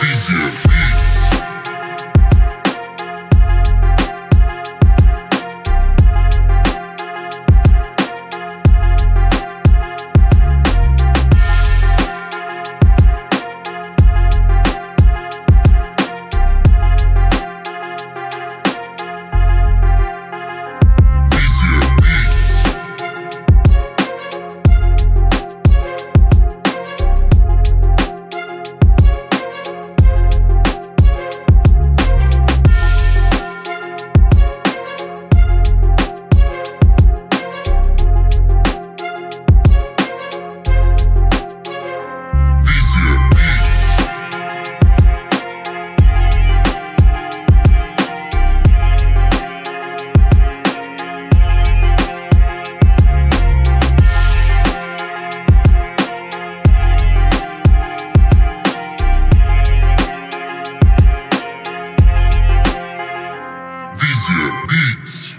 Vizia. Beats.